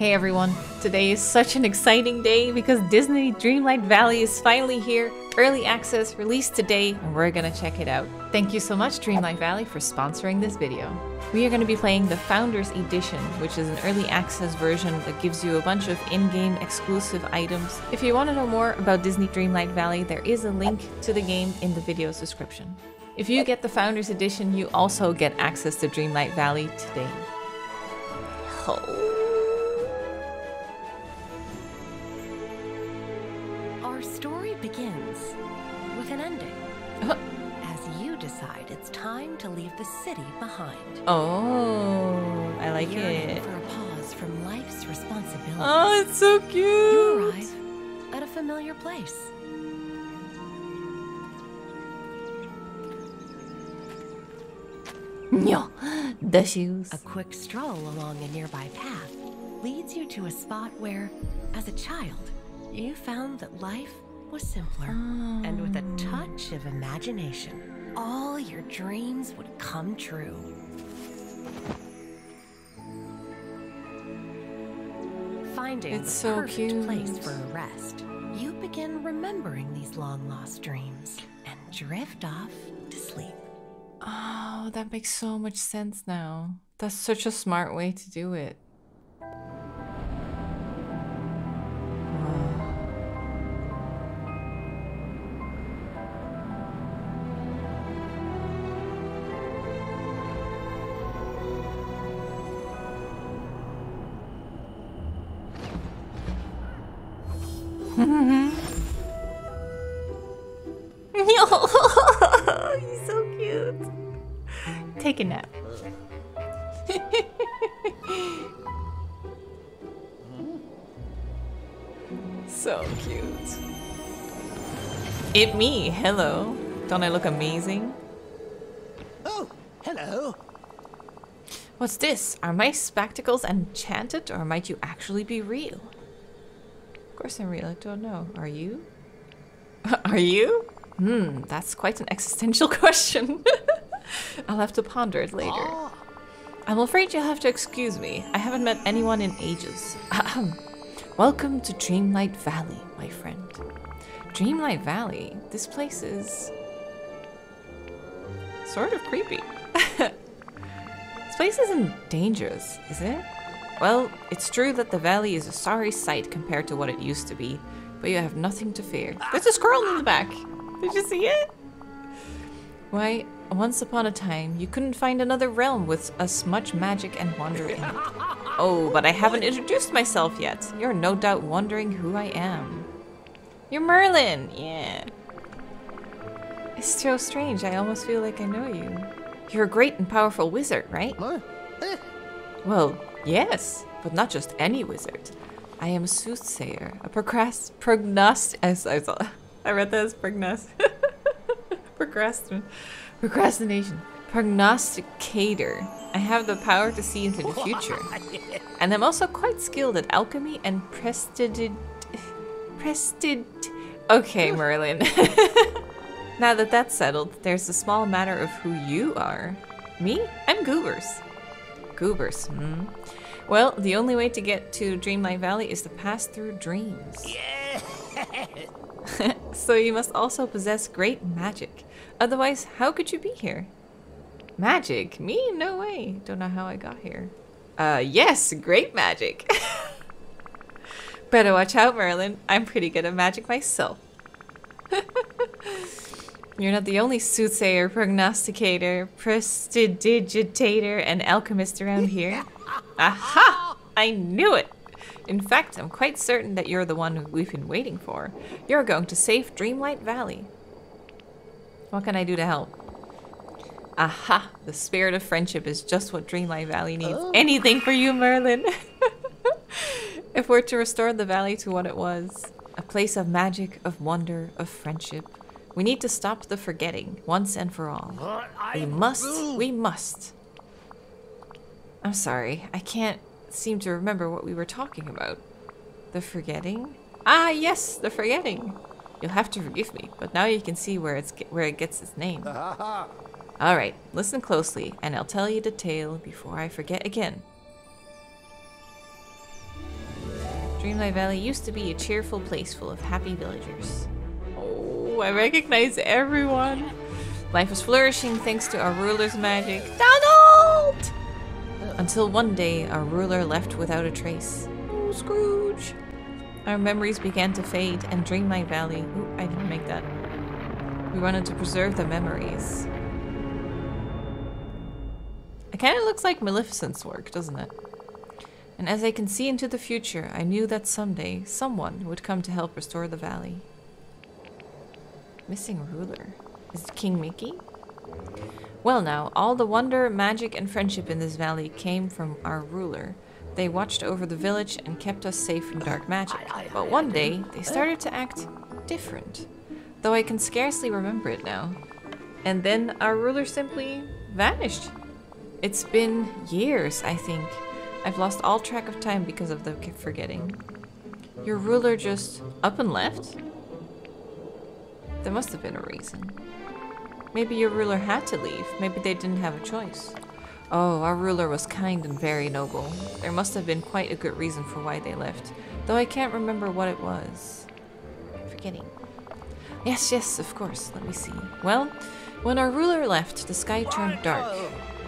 Hey everyone, today is such an exciting day because Disney Dreamlight Valley is finally here, early access, released today, and we're gonna check it out. Thank you so much Dreamlight Valley for sponsoring this video. We are to be playing the Founders Edition, which is an early access version that gives you a bunch of in-game exclusive items. If you want to know more about Disney Dreamlight Valley, there is a link to the game in the video's description. If you get the Founders Edition, you also get access to Dreamlight Valley today. Oh. To leave the city behind. Oh, I like Yearning it. for a pause from life's responsibilities. Oh, it's so you cute. arrive at a familiar place. No, the shoes. A quick stroll along a nearby path leads you to a spot where, as a child, you found that life was simpler. And with a oh. touch of imagination, all your dreams would come true. Finding It's the so perfect place for a rest, you begin remembering these long lost dreams and drift off to sleep. Oh, that makes so much sense now. That's such a smart way to do it. Hello. Don't I look amazing? Oh, hello. What's this? Are my spectacles enchanted or might you actually be real? Of course I'm real, I don't know. Are you? Are you? Hmm, that's quite an existential question. I'll have to ponder it later. Ah, I'm afraid you'll have to excuse me. I haven't met anyone in ages. Ahem. Welcome to Dreamlight Valley, my friend. Dreamlight Valley? This place is. sort of creepy. this place isn't dangerous, is it? Well, it's true that the valley is a sorry sight compared to what it used to be, but you have nothing to fear. There's a squirrel in the back. Did you see it? Why, once upon a time, you couldn't find another realm with as much magic and wonder in it. Oh, but I haven't introduced myself yet. You're no doubt wondering who I am. You're Merlin, yeah. It's so strange, I almost feel like I know you. You're a great and powerful wizard, right? Eh, Well, yes, but not just any wizard. I am a soothsayer, a procrast prognost. I, I, saw- I read that as prognost. Procrastin, procrastination. Prognosticator. I have the power to see into the future, and I'm also quite skilled at alchemy and prestid. Prestid. Okay, Merlin. now that that's settled, there's a small matter of who you are. Me? I'm Goobers. Goobers, hmm. Well, the only way to get to Dreamlight Valley is to pass through dreams. so you must also possess great magic. Otherwise, how could you be here? Magic? Me? No way. Don't know how I got here. Uh, yes, great magic. Better watch out, Merlin. I'm pretty good at magic myself. You're not the only soothsayer, prognosticator, prestidigitator, and alchemist around here. Aha! I knew it! In fact, I'm quite certain that you're the one we've been waiting for. You're going to save Dreamlight Valley. What can I do to help? Aha! The spirit of friendship is just what Dreamlight Valley needs. Oh. Anything for you, Merlin! if we're to restore the valley to what it was a place of magic, of wonder, of friendship we need to stop the forgetting once and for all. We must. We must. I'm sorry. I can't seem to remember what we were talking about. The forgetting? Ah, yes, the forgetting. You'll have to forgive me, but now you can see where it's where it gets its name. All right, listen closely, and I'll tell you the tale before I forget again. Dreamlight Valley used to be a cheerful place full of happy villagers. Oh, I recognize everyone. Life was flourishing thanks to our ruler's magic. Donald! Until one day, our ruler left without a trace. Oh, Scrooge. Our memories began to fade, and Dreamlight Valley. Ooh, I didn't make that. We wanted to preserve the memories. It kind of looks like Maleficent's work, doesn't it? And as I can see into the future, I knew that someday someone would come to help restore the valley. Missing ruler. Is it King Mickey? Well, now, all the wonder, magic, and friendship in this valley came from our ruler. They watched over the village and kept us safe from dark magic. But one day, they started to act different. Though I can scarcely remember it now. And then our ruler simply vanished. It's been years, I think. I've lost all track of time because of the forgetting. Your ruler just up and left? There must have been a reason. Maybe your ruler had to leave. Maybe they didn't have a choice. Oh, our ruler was kind and very noble. There must have been quite a good reason for why they left, though I can't remember what it was. Forgetting. Yes, yes, of course. Let me see. Well, when our ruler left, the sky turned dark.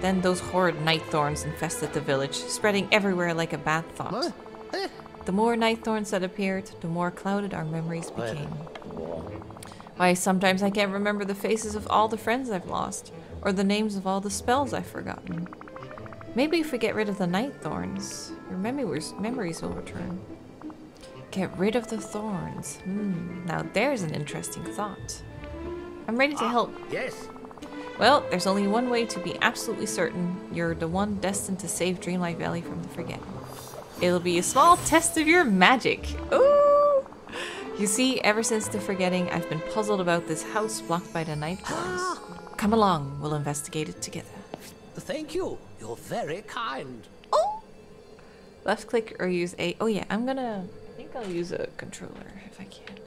Then those horrid night thorns infested the village, spreading everywhere like a bad thought. Eh, The more night thorns that appeared, the more clouded our memories became. Why, sometimes I can't remember the faces of all the friends I've lost, or the names of all the spells I've forgotten. Maybe if we get rid of the night thorns, your memories, memories will return. Get rid of the thorns. Hmm, now there's an interesting thought. I'm ready to help. Yes. Well, there's only one way to be absolutely certain you're the one destined to save Dreamlight Valley from the forgetting. It'll be a small test of your magic. Ooh! You see, ever since the forgetting, I've been puzzled about this house blocked by the night thorns. Come along, we'll investigate it together. Thank you. You're very kind. Oh! Left click or use A. Oh yeah, I'm gonna. I think I'll use a controller if I can.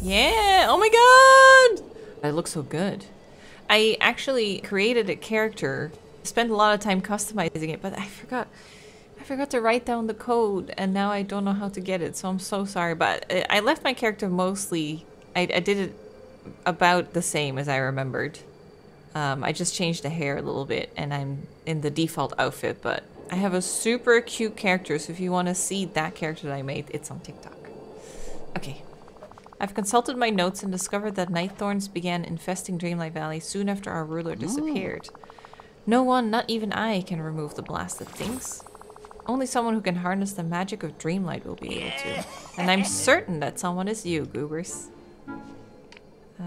Yeah! Oh my god! It looks so good. I actually created a character, spent a lot of time customizing it, but I forgot. I forgot to write down the code, and now I don't know how to get it. So I'm so sorry, but I- left my character mostly. I, I did it about the same as I remembered. Um, I just changed the hair a little bit and I'm in the default outfit, but I have a super cute character, so if you want to see that character that I made, it's on TikTok. Okay. I've consulted my notes and discovered that night thorns began infesting Dreamlight Valley soon after our ruler disappeared. No one, not even I, can remove the blasted things. Only someone who can harness the magic of Dreamlight will be able to. And I'm certain that someone is you, Goobers. Uh,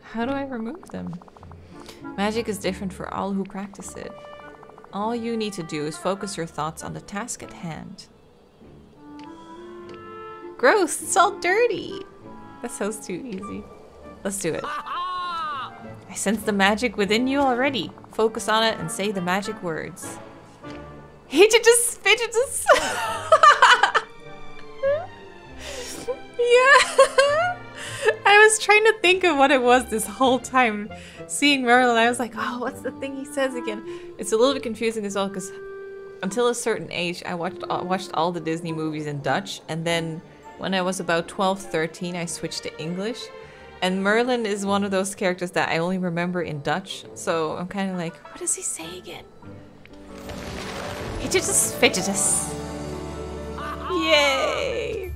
how do I remove them? Magic is different for all who practice it. All you need to do is focus your thoughts on the task at hand. Gross, it's all dirty. That sounds too easy. Let's do it. I sense the magic within you already. Focus on it and say the magic words. Higitus Figitus. yeah. I was trying to think of what it was this whole time. Seeing Merlin, I was like, oh, what's the thing he says again? It's a little bit confusing as well because until a certain age, I watched uh, watched all the Disney movies in Dutch, and then when I was about 12, 13, I switched to English. And Merlin is one of those characters that I only remember in Dutch, so I'm kind of like, what does he say again? Fidgetus, fidgetus. Yay!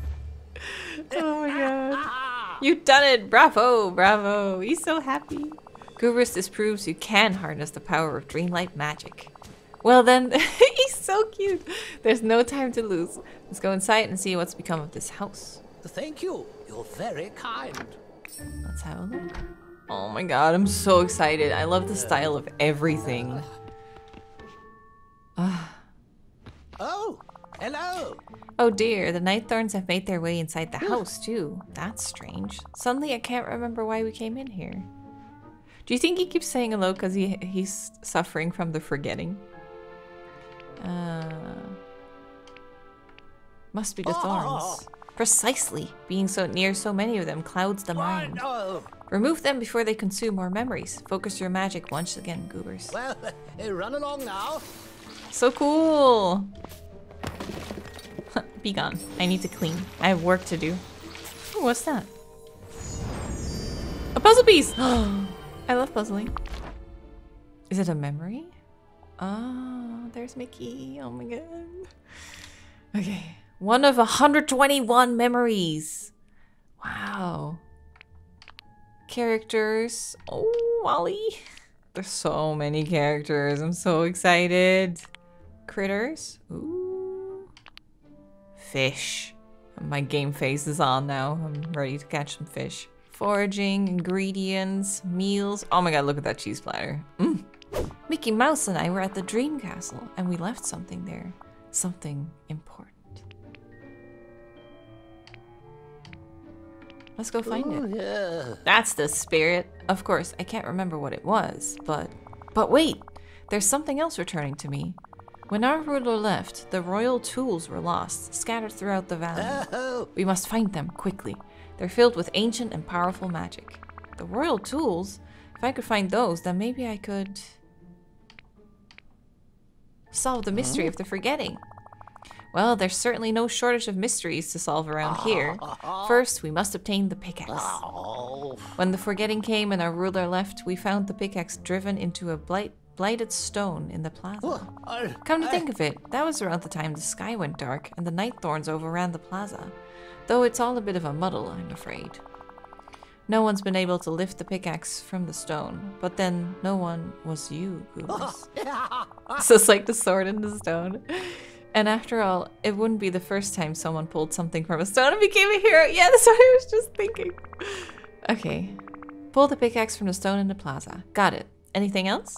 Oh my god. You've done it! Bravo! Bravo! He's so happy. Goobers, this proves you can harness the power of dreamlight magic. Well then, he's so cute. There's no time to lose. Let's go inside and see what's become of this house. Thank you. You're very kind. Let's have a look. Oh my god, I'm so excited. I love the style of everything. Ah. Oh, hello. Oh dear, the night thorns have made their way inside the house too. That's strange. Suddenly I can't remember why we came in here. Do you think he keeps saying hello because he he's suffering from the forgetting? Uh, must be the thorns. Precisely. Being so near so many of them clouds the mind. Oh, Remove them before they consume our memories. Focus your magic once again, goobers. well, run along now. So cool! Be gone. I need to clean. I have work to do. Ooh, what's that? A puzzle piece! I love puzzling. Is it a memory? Oh, there's Mickey. Oh my god. Okay. One of 121 memories. Wow. Characters. Oh, WALL-E. There's so many characters. I'm so excited. Critters. Ooh. Fish. My game face is on now. I'm ready to catch some fish. Foraging, ingredients, meals. Oh my god, look at that cheese platter. Mm. Mickey Mouse and I were at the Dream Castle, and we left something there. Something important. Let's go find it. Yeah. That's the spirit. Of course, I can't remember what it was, but... But wait! There's something else returning to me. When our ruler left, the royal tools were lost, scattered throughout the valley. Oh, We must find them quickly. They're filled with ancient and powerful magic. The royal tools? If I could find those, then maybe I could solve the mystery of the oh. forgetting. Well, there's certainly no shortage of mysteries to solve around here. First, we must obtain the pickaxe. oh. When the forgetting came and our ruler left, we found the pickaxe driven into a blight, blighted stone in the plaza. Oh, Come to think of it, that was around the time the sky went dark and the night thorns overran the plaza. Though it's all a bit of a muddle, I'm afraid. No one's been able to lift the pickaxe from the stone, but then no one was you, Goobers. so it's like the sword in the stone. And after all, it wouldn't be the first time someone pulled something from a stone and became a hero. Yeah, that's what I was just thinking. Okay. Pull the pickaxe from the stone in the plaza. Got it. Anything else?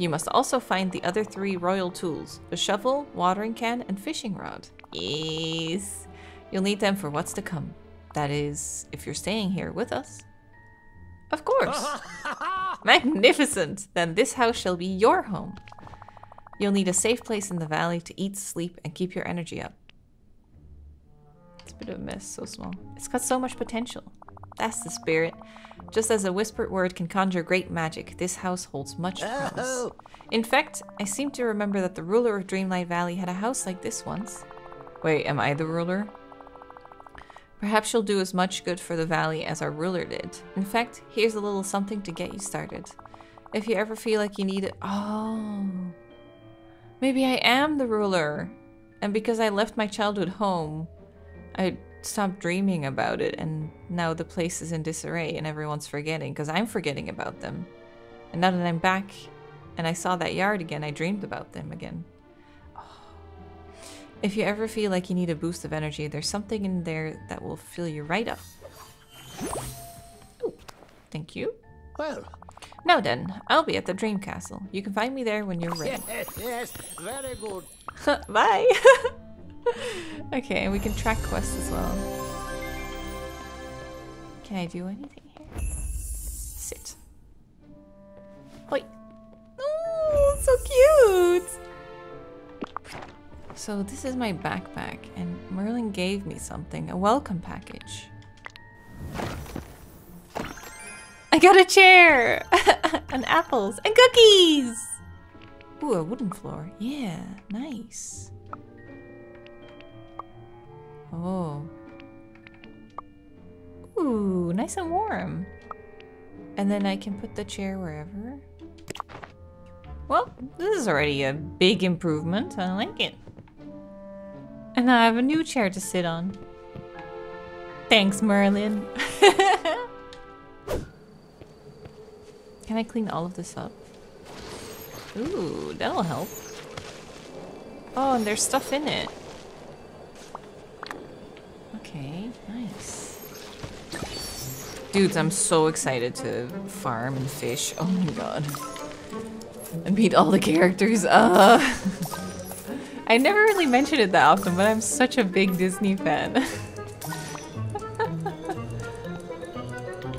You must also find the other three royal tools the shovel, watering can, and fishing rod. Yes. You'll need them for what's to come. That is, if you're staying here with us. Of course. Magnificent! Then this house shall be your home. You'll need a safe place in the valley to eat, sleep, and keep your energy up. It's a bit of a mess, so small. It's got so much potential. That's the spirit. Just as a whispered word can conjure great magic, this house holds much oh. promise. Oh. In fact, I seem to remember that the ruler of Dreamlight Valley had a house like this once. Wait, am I the ruler? Perhaps she'll do as much good for the valley as our ruler did. In fact, here's a little something to get you started. If you ever feel like you need it. Oh. Maybe I am the ruler. And because I left my childhood home, I stopped dreaming about it, and now the place is in disarray and everyone's forgetting because I'm forgetting about them. And now that I'm back and I saw that yard again, I dreamed about them again. If you ever feel like you need a boost of energy, there's something in there that will fill you right up. Ooh, thank you. Well, Now then, I'll be at the Dream Castle. You can find me there when you're ready. yes, yes, very good. Bye! okay, and we can track quests as well. Can I do anything here? Sit. Oi! Oh, so cute! So this is my backpack, and Merlin gave me something, a welcome package. I got a chair! and apples, and cookies! Ooh, a wooden floor. Yeah, nice. Oh. Ooh, nice and warm. And then I can put the chair wherever. Well, this is already a big improvement. I like it. And I have a new chair to sit on. Thanks, Merlin. Can I clean all of this up? Ooh, that'll help. Oh, and there's stuff in it. Okay, nice. Dudes, I'm so excited to farm and fish. Oh my god. And meet all the characters. Uh I never really mention it that often, but I'm such a big Disney fan.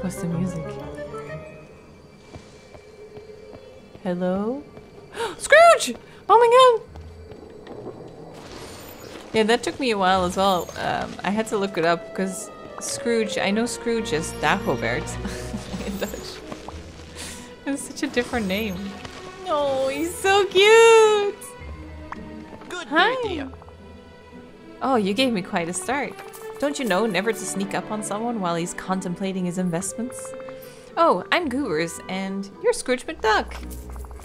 What's the music? Hello? Scrooge! Oh my god! Yeah, that took me a while as well. Um, I had to look it up because Scrooge, I know Scrooge as Dagobert in Dutch. It's such a different name. Oh, he's so cute! Hi. dear. Oh, you gave me quite a start. Don't you know never to sneak up on someone while he's contemplating his investments? Oh, I'm Goobers, and you're Scrooge McDuck.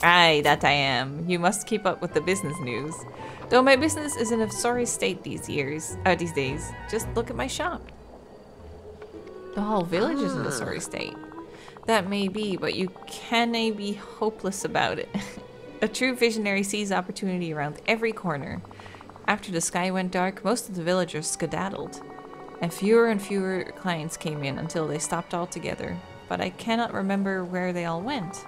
Aye, that I am. You must keep up with the business news. Though my business is in a sorry state these years, uh, these days. Just look at my shop. The whole village is in a sorry state. That may be, but you canna be hopeless about it. a true visionary sees opportunity around every corner. After the sky went dark, most of the villagers skedaddled, and fewer and fewer clients came in until they stopped altogether. But I cannot remember where they all went.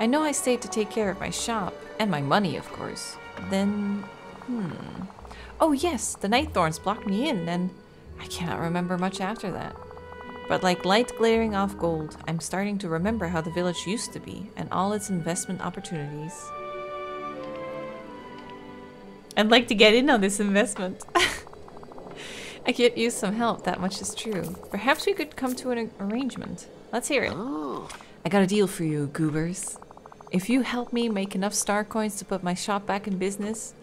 I know I stayed to take care of my shop, and my money, of course. Then, hmm. Oh, yes, the night thorns blocked me in, and I cannot remember much after that. But like light glaring off gold, I'm starting to remember how the village used to be and all its investment opportunities. I'd like to get in on this investment. I could use some help, that much is true. Perhaps we could come to an arrangement. Let's hear it. I got a deal for you, goobers. If you help me make enough star coins to put my shop back in business,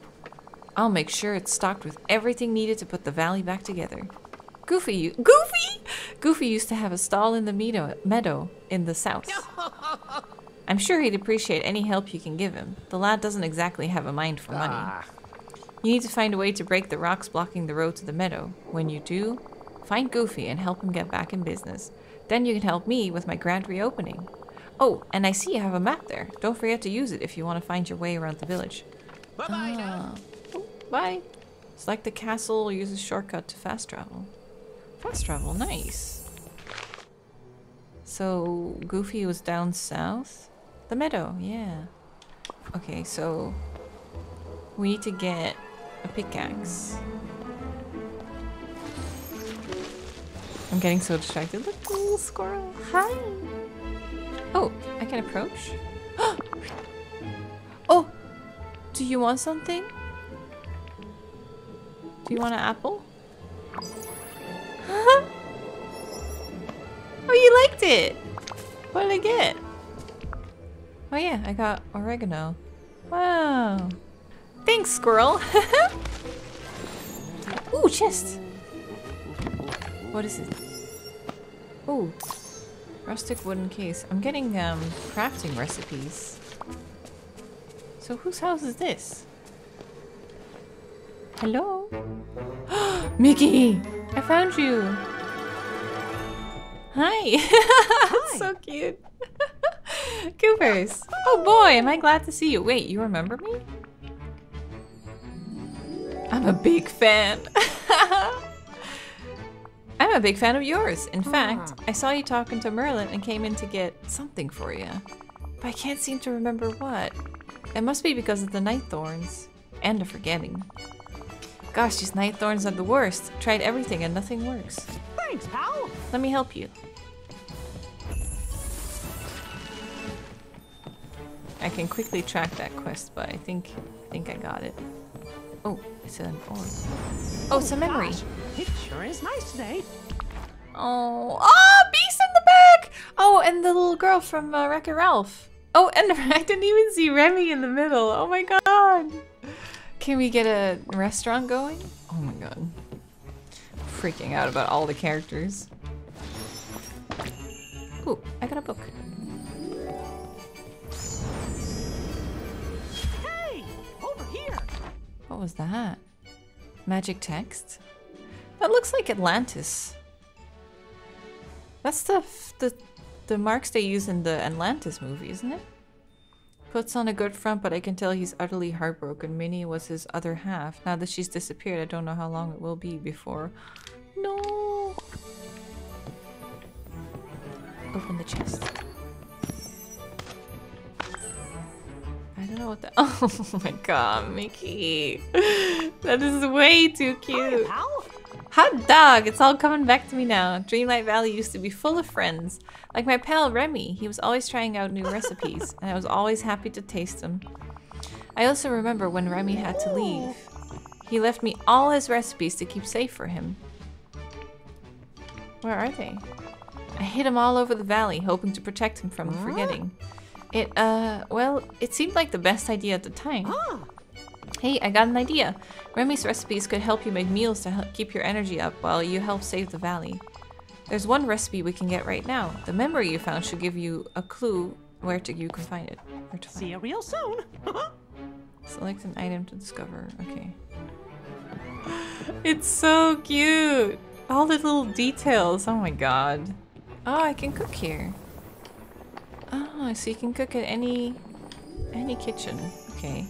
I'll make sure it's stocked with everything needed to put the valley back together. Goofy, you- Goofy? Goofy used to have a stall in the meadow, meadow in the south. I'm sure he'd appreciate any help you can give him. The lad doesn't exactly have a mind for money. Ah, You need to find a way to break the rocks blocking the road to the meadow. When you do, find Goofy and help him get back in business. Then you can help me with my grand reopening. Oh, and I see you have a map there. Don't forget to use it if you want to find your way around the village. bye-bye Ah. now. Oh, bye. Select the castle, use a shortcut to fast travel. Fast travel, nice. So, Goofy was down south? The meadow, yeah. Okay, so we need to get a pickaxe. I'm getting so distracted. Look, little squirrel. Hi. Oh, I can approach? oh, do you want something? Do you want an apple? oh, you liked it! What did I get? Oh yeah, I got oregano. Wow. Thanks, squirrel. Ooh, chest. What is it? Ooh, rustic wooden case. I'm getting um crafting recipes. So whose house is this? Hello? Mickey! I found you! Hi! That's so cute. Goobers! Oh boy, am I glad to see you. Wait, you remember me? I'm a big fan. I'm a big fan of yours. In ah. fact, I saw you talking to Merlin and came in to get something for you. But I can't seem to remember what. It must be because of the night thorns. And the forgetting. Gosh, these night thorns are the worst. Tried everything and nothing works. Thanks, pal. Let me help you. I can quickly track that quest, but I think I think I got it. Oh, it's an orb. Oh, it's a memory. Gosh, it sure is nice today. Oh, ah, beast in the back. Oh, and the little girl from uh, Wreck-It Ralph. Oh, and I didn't even see Remy in the middle. Oh my god. Can we get a restaurant going? Oh my god. Freaking out about all the characters. Ooh, I got a book. What was that? Magic text? That looks like Atlantis. That's the the the marks they use in the Atlantis movie, isn't it? Puts on a good front, but I can tell he's utterly heartbroken. Minnie was his other half. Now that she's disappeared, I don't know how long it will be before. No. Open the chest. I don't know what the. Oh my god, Mickey. That is way too cute. Hot dog! It's all coming back to me now. Dreamlight Valley used to be full of friends. Like my pal Remy, he was always trying out new recipes, and I was always happy to taste them. I also remember when Remy had to leave. He left me all his recipes to keep safe for him. Where are they? I hid him all over the valley, hoping to protect him from forgetting. It, uh, well, it seemed like the best idea at the time. Ah, Hey, I got an idea. Remy's recipes could help you make meals to help keep your energy up while you help save the valley. There's one recipe we can get right now. The memory you found should give you a clue where to you can find it. Where to See you real soon. Select an item to discover. Okay. It's so cute. All the little details. Oh my god. Oh, I can cook here. Oh, so you can cook at any any kitchen. Okay.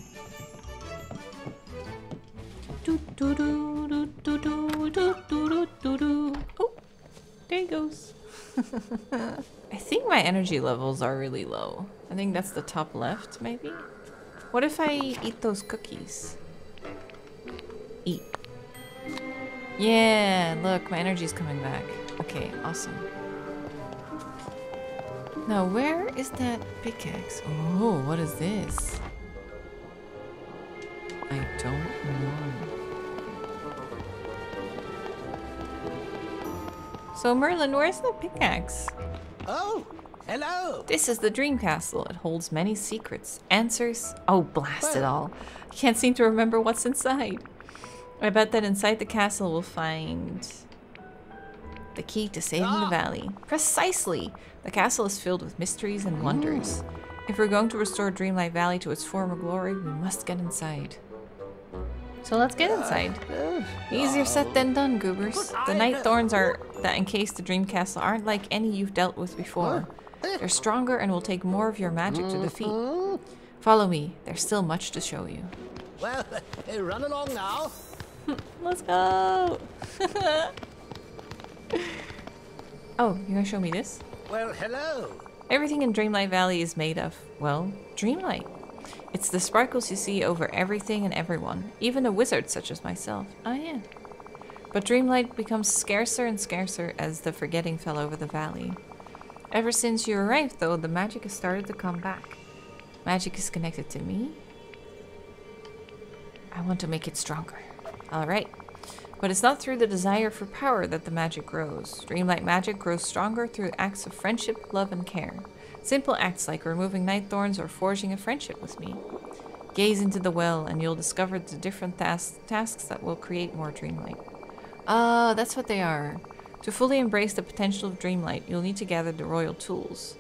Do do do do do do do do do do. Oh, there he goes. I think my energy levels are really low. I think that's the top left, maybe. What if I eat those cookies? Eat. Yeah, look, my energy's coming back. Okay, awesome. Now, where is that pickaxe? Oh, what is this? I don't know. So, Merlin, where's the pickaxe? Oh, hello. This is the Dream Castle. It holds many secrets, answers. Oh, blast it all. I can't seem to remember what's inside. I bet that inside the castle we'll find the key to saving the Ah. valley. Precisely! The castle is filled with mysteries and wonders. If we're going to restore Dreamlight Valley to its former glory, we must get inside. So let's get inside. Easier said than done, goobers. The night thorns are that encase the Dream Castle aren't like any you've dealt with before. They're stronger and will take more of your magic to defeat. Follow me. There's still much to show you. Well, run along now. Let's go. oh, you gonna show me this? Well, hello. Everything in Dreamlight Valley is made of, well, dreamlight. It's the sparkles you see over everything and everyone, even a wizard such as myself. Oh, yeah. But dreamlight becomes scarcer and scarcer as the forgetting fell over the valley. Ever since you arrived, though, the magic has started to come back. Magic is connected to me. I want to make it stronger. Alright. But it's not through the desire for power that the magic grows. Dreamlight magic grows stronger through acts of friendship, love, and care. Simple acts like removing night thorns or forging a friendship with me. Gaze into the well, and you'll discover the different tas- tasks that will create more dreamlight. Ah, that's what they are. To fully embrace the potential of dreamlight, you'll need to gather the royal tools.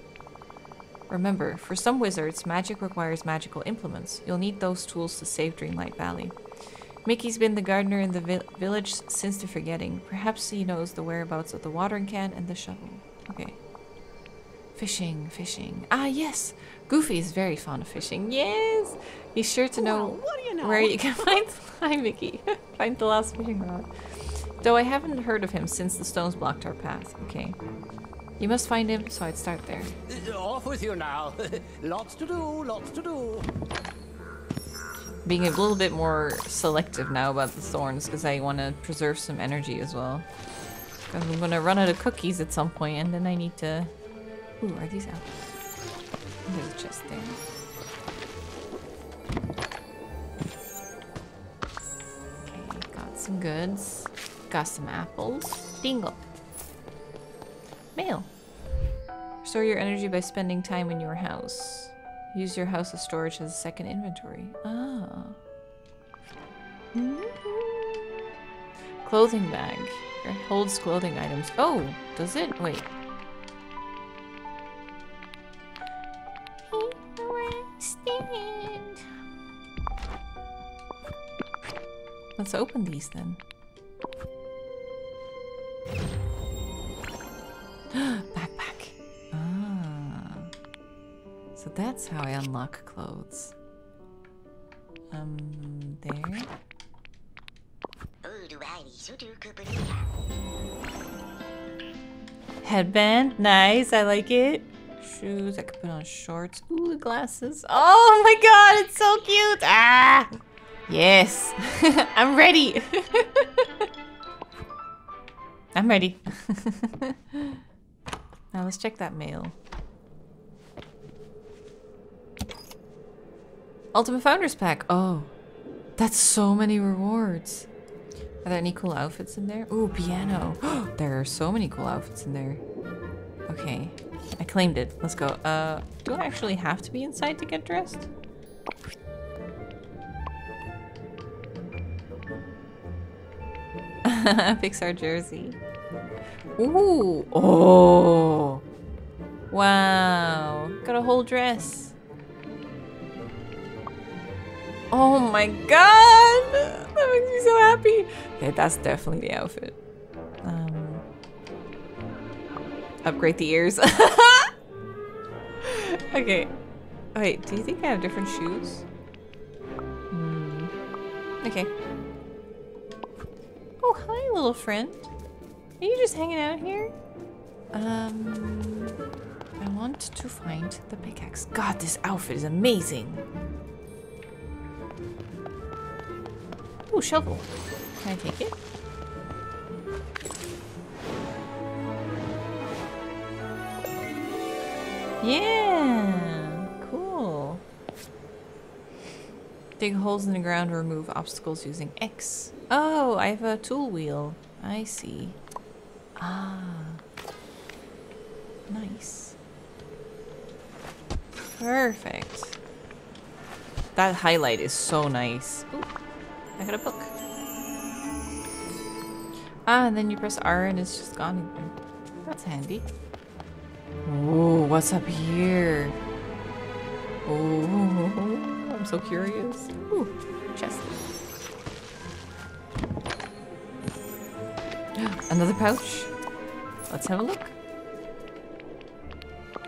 Remember, for some wizards, magic requires magical implements. You'll need those tools to save Dreamlight Valley. Mickey's been the gardener in the vi- village since the forgetting. Perhaps he knows the whereabouts of the watering can and the shovel. Okay. Fishing, fishing. Ah, yes! Goofy is very fond of fishing. Yes! He's sure to know, Well, what do you know? where you can find. Hi, Mickey. find the last fishing rod. Though I haven't heard of him since the stones blocked our path. Okay. You must find him, so I'd start there. Off with you now. lots to do, lots to do. Being a little bit more selective now about the thorns because I want to preserve some energy as well. 'Cause I'm gonna run out of cookies at some point, and then I need to. Ooh, are these apples? There's a chest there. Okay, got some goods. Got some apples. Dingle. Mail. Restore your energy by spending time in your house. Use your house as storage as a second inventory. Ah. Clothing bag. It holds clothing items. Oh, does it? Wait. Let's open these then. How I unlock clothes. Um, there. Headband, nice, I like it. Shoes, I could put on shorts. Ooh, the glasses. Oh my god, it's so cute! Ah! Yes, I'm ready. I'm ready. now let's check that mail. Ultimate Founders Pack. Oh, that's so many rewards. Are there any cool outfits in there? Ooh, piano. there are so many cool outfits in there. Okay, I claimed it. Let's go. Uh, do I actually have to be inside to get dressed? Pixar jersey. Ooh! Oh! Wow! Got a whole dress. Oh my god. That makes me so happy. Okay, that's definitely the outfit. Um, upgrade the ears. okay. Wait, do you think I have different shoes? Hmm. Okay. Oh, hi, little friend. Are you just hanging out here? Um, I want to find the pickaxe. God, this outfit is amazing. Ooh, shovel. Can I take it? Yeah, cool. Dig holes in the ground to remove obstacles using X. Oh, I have a tool wheel. I see. Ah. Nice. Perfect. That highlight is so nice. Ooh, I got a book. Ah, and then you press R and it's just gone. That's handy. Oh, what's up here? Oh, I'm so curious. Ooh, chest. Another pouch. Let's have a look.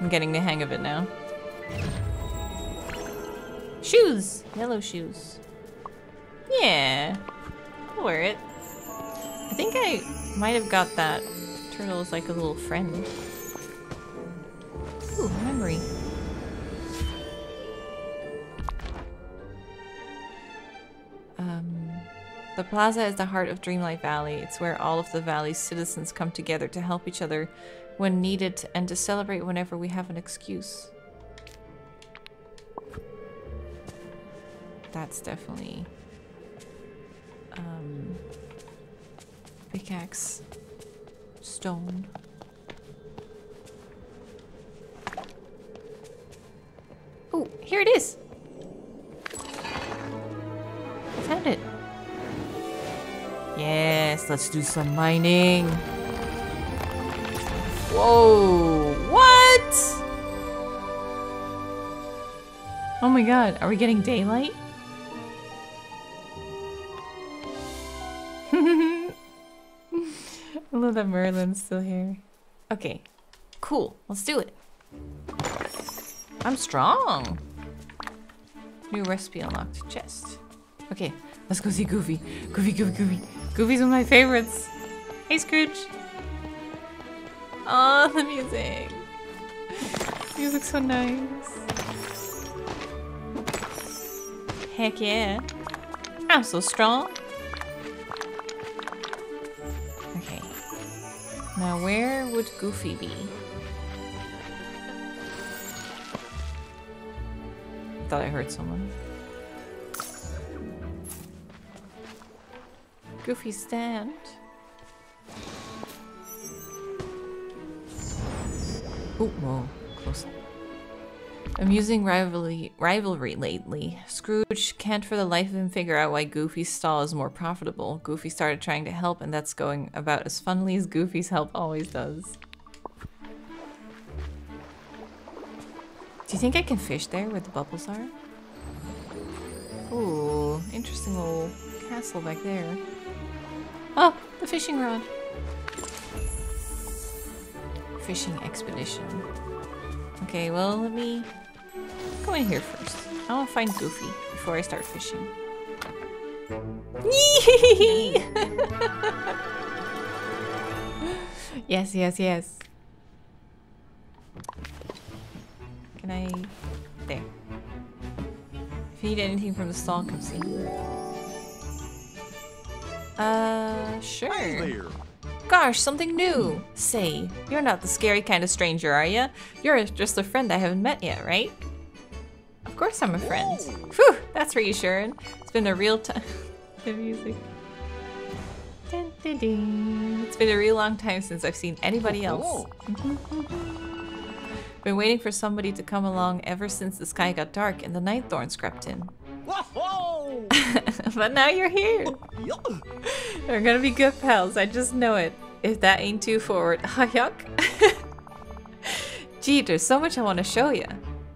I'm getting the hang of it now. Shoes! Yellow shoes. Yeah. I'll wear it. I think I might have got that turtle as like a little friend. Ooh, memory. Um, the plaza is the heart of Dreamlight Valley. It's where all of the valley's citizens come together to help each other when needed and to celebrate whenever we have an excuse. That's definitely um, pickaxe, stone. Oh, here it is. I found it. Yes, let's do some mining. Whoa, what? Oh my god, are we getting daylight? That Merlin's still here. Okay, cool, let's do it. I'm strong. New recipe unlocked. Chest. Okay, let's go see Goofy. Goofy, Goofy, Goofy. Goofy's one of my favorites. Hey, Scrooge. Oh, the music. Music's so nice. Heck yeah. I'm so strong. Now, where would Goofy be? Thought I heard someone. Goofy stand. Oh, whoa, close. Amusing rivalry, rivalry lately. Scrooge can't for the life of him figure out why Goofy's stall is more profitable. Goofy started trying to help, and that's going about as funnily as Goofy's help always does. Do you think I can fish there where the bubbles are? Ooh, interesting old castle back there. Oh, the fishing rod. Fishing expedition. Okay, well, let me go in here first. I want to find Goofy before I start fishing. yes, yes, yes. Can I... There. If you need anything from the stall, come see. Uh, sure. Gosh, something new. Say, you're not the scary kind of stranger, are you? You're just a friend I haven't met yet, right? Of course I'm a friend. Phew, that's reassuring. It's been a real time. the music. Dun, dun, dun. It's been a real long time since I've seen anybody else. Been waiting for somebody to come along ever since the sky got dark and the night thorns crept in. But now you're here. We're gonna be good pals, I just know it. If that ain't too forward. Yuck. Gee, there's so much I want to show you.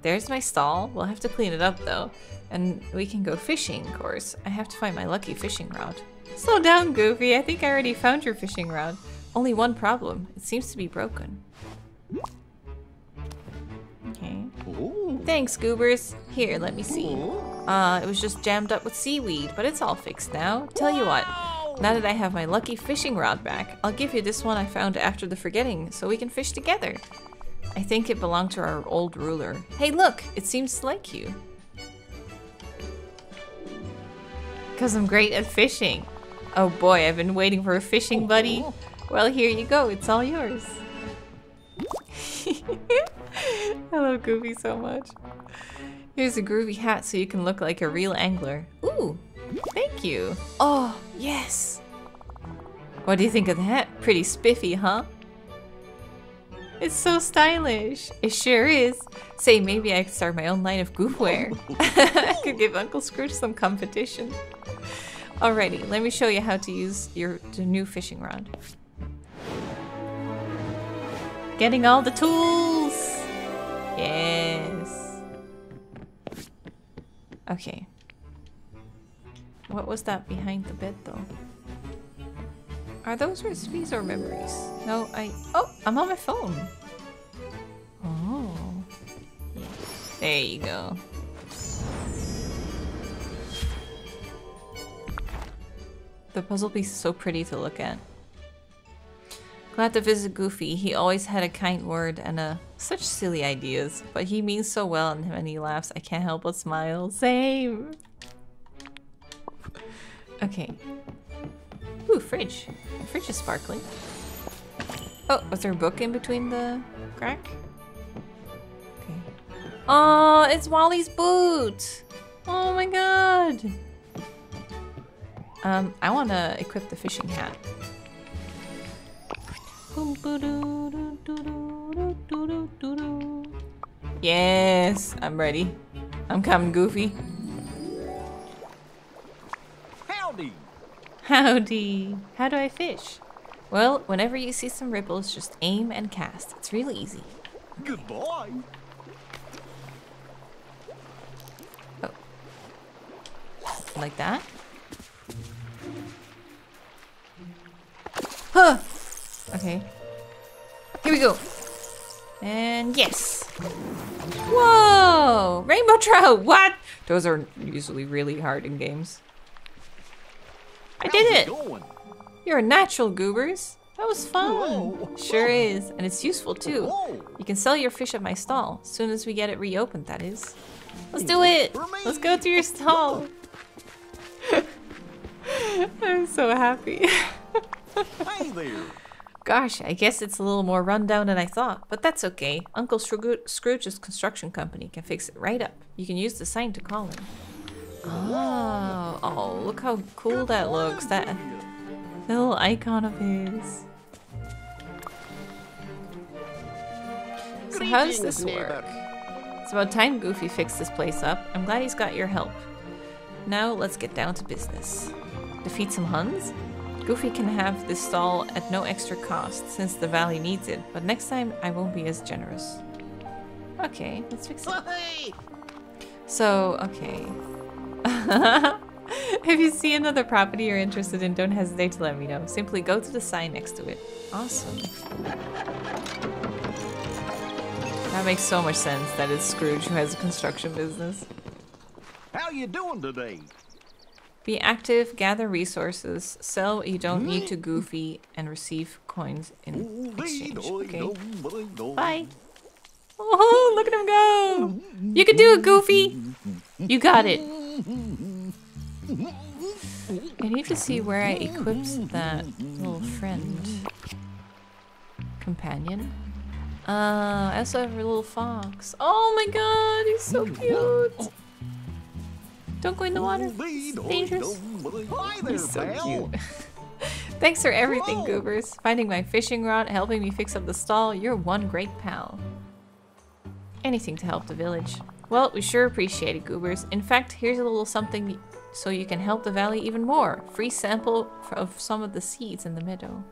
There's my stall. We'll have to clean it up though. And we can go fishing, of course. I have to find my lucky fishing rod. Slow down, Goofy. I think I already found your fishing rod. Only one problem. It seems to be broken. Okay. Ooh. Thanks, Goobers. Here, let me see. Uh, it was just jammed up with seaweed, but it's all fixed now. Tell you what, now that I have my lucky fishing rod back, I'll give you this one I found after the forgetting so we can fish together. I think it belonged to our old ruler. Hey, look, it seems to like you. Because I'm great at fishing. Oh boy, I've been waiting for a fishing oh, buddy. Well, here you go, it's all yours. I love Goofy so much. Here's a groovy hat so you can look like a real angler. Ooh, thank you. Oh, yes. What do you think of that? Pretty spiffy, huh? It's so stylish. It sure is. Say, maybe I could start my own line of goofwear. I could give Uncle Scrooge some competition. Alrighty, let me show you how to use your the new fishing rod. Getting all the tools! Yes. Okay. What was that behind the bed though? Are those recipes or memories? No, I... Oh, I'm on my phone. Oh. There you go. The puzzle piece is so pretty to look at. Glad to visit Goofy. He always had a kind word and uh, such silly ideas. But he means so well and when he laughs, I can't help but smile. Same! Okay. Ooh, fridge. The fridge is sparkling. Oh, was there a book in between the crack? Okay. Oh, it's WALL-E's boot! Oh my god! Um, I want to equip the fishing hat. Yes, I'm ready. I'm coming, Goofy. Howdy. How do I fish? Well, whenever you see some ripples, just aim and cast. It's really easy. Goodbye. Oh. Like that? Huh! Okay. Here we go. And yes. Whoa! Rainbow trout! What? Those are usually really hard in games. I did it! Going? You're a natural, Goobers. That was fun. Whoa. Sure is. And it's useful too. Whoa. You can sell your fish at my stall. As soon as we get it reopened, that is. Let's do it! Let's go to your stall. I'm so happy. Hey there. Gosh, I guess it's a little more rundown than I thought, but that's okay. Uncle Scroo- Scrooge's construction company can fix it right up. You can use the sign to call him. Oh, oh, look how cool that looks. That little icon of his. So how does this work? It's about time Goofy fixed this place up. I'm glad he's got your help. Now let's get down to business. Defeat some Huns? Goofy can have this stall at no extra cost since the valley needs it, but next time I won't be as generous. Okay, let's fix it. So, okay. if you see another property you're interested in, don't hesitate to let me know. Simply go to the sign next to it. Awesome. That makes so much sense that it's Scrooge who has a construction business. How you doing today? Be active, gather resources, sell what you don't need to mm. Goofy, and receive coins in exchange. Okay. Bye. Oh, look at him go! You can do it, Goofy! You got it. I need to see where I equipped that little friend. Companion. Uh, I also have a little fox. Oh my god, he's so cute! Don't go in the water. It's dangerous. He's so cute. Thanks for everything. Goobers. Finding my fishing rod, helping me fix up the stall. You're one great pal. Anything to help the village. Well, we sure appreciate it, Goobers. In fact, here's a little something so you can help the valley even more. Free sample of some of the seeds in the meadow.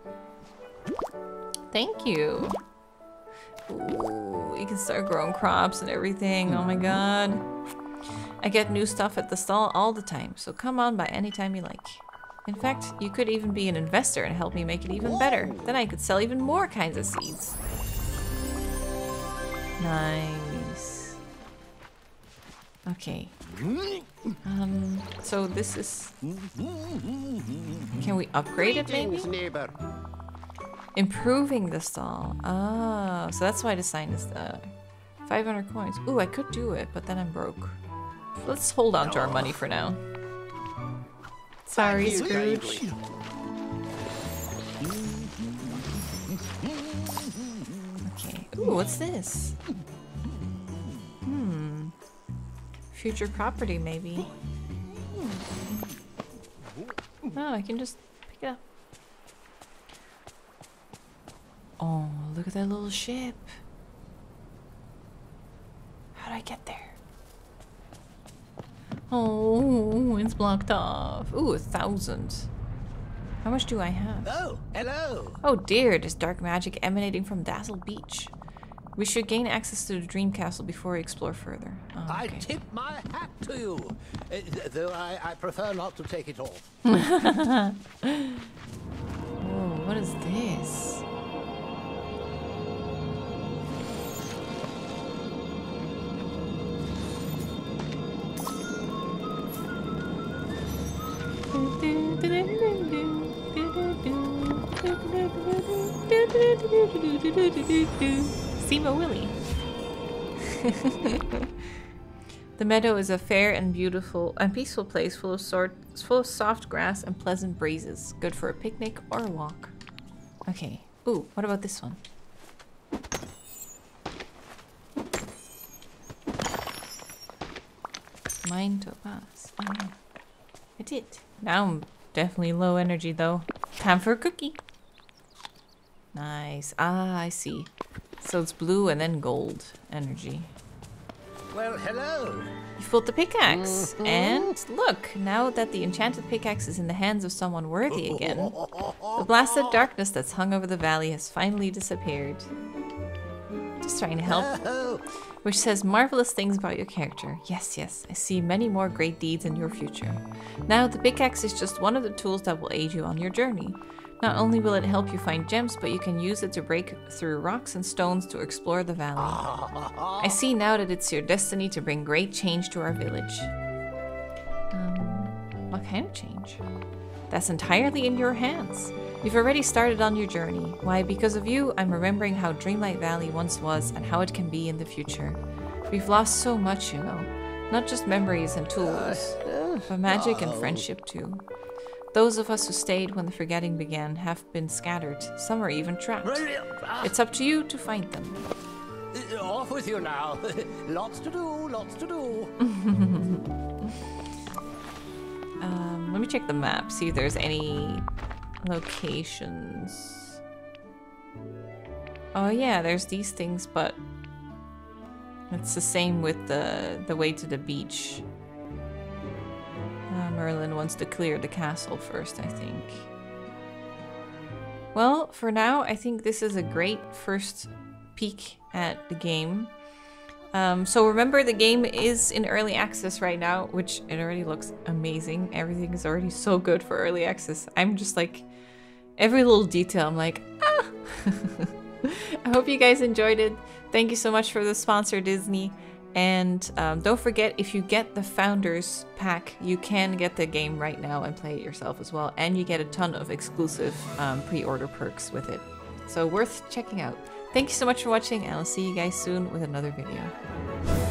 Thank you. Ooh, you can start growing crops and everything. Oh my god. I get new stuff at the stall all the time, so come on by anytime you like. In fact, you could even be an investor and help me make it even better. Then I could sell even more kinds of seeds. Nice. Okay. Um, so this is... Can we upgrade it maybe? Improving the stall. Oh, so that's why the sign is uh, 500 coins. Ooh, I could do it, but then I'm broke. Let's hold on to our money for now. Sorry, Scrooge. Okay. Ooh, what's this? Future property, maybe. Hmm. Oh, I can just pick it up. Oh, look at that little ship. How do I get there? Oh, it's blocked off. Ooh, a thousand. How much do I have? Oh, hello. Oh dear, there's dark magic emanating from Dazzle Beach. We should gain access to the Dream Castle before we explore further. Oh, I tip my hat to you, uh, th- though I, I prefer not to take it off. Whoa, what is this? Sima Willie. The meadow is a fair and beautiful and peaceful place full of sort, full of soft grass and pleasant breezes, good for a picnic or a walk. Okay. Ooh, what about this one? Mine to pass. Oh, no. I did. Now I'm definitely low energy though. Time for a cookie. Nice. Ah, I see. So it's blue and then gold energy. Well, hello. You filled the pickaxe. Mm-hmm. And look, now that the enchanted pickaxe is in the hands of someone worthy again, the blasted darkness that's hung over the valley has finally disappeared. Just trying to help. Oh, Which says marvelous things about your character. Yes, yes, I see many more great deeds in your future. Now, the pickaxe is just one of the tools that will aid you on your journey. Not only will it help you find gems, but you can use it to break through rocks and stones to explore the valley. I see now that it's your destiny to bring great change to our village. Um, what kind of change? That's entirely in your hands. You've already started on your journey. Why, because of you, I'm remembering how Dreamlight Valley once was and how it can be in the future. We've lost so much, you know. Not just memories and tools, but magic and friendship too. Those of us who stayed when the forgetting began have been scattered. Some are even trapped. It's up to you to find them. off with you now. lots to do, lots to do. Um, let me check the map, see if there's any locations. Oh yeah, there's these things, but it's the same with the the way to the beach. Merlin wants to clear the castle first, I think. Well, for now, I think this is a great first peek at the game. Um, so remember, the game is in early access right now, which it already looks amazing. Everything is already so good for early access. I'm just like, every little detail, I'm like, ah! I hope you guys enjoyed it. Thank you so much for the sponsor, Disney. And um, don't forget, if you get the Founders Pack, you can get the game right now and play it yourself as well. And you get a ton of exclusive um, pre order perks with it. So, worth checking out. Thank you so much for watching, and I'll see you guys soon with another video.